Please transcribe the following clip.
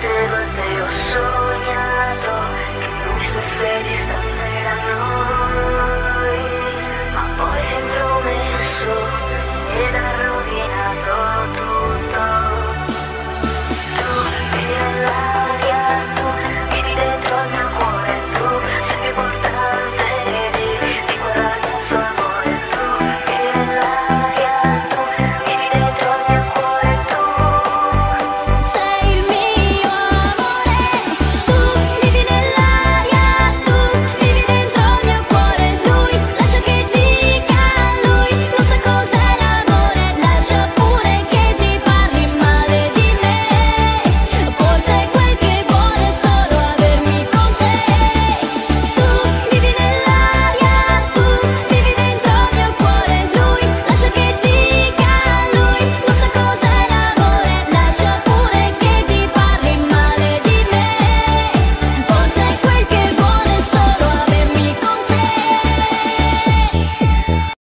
good.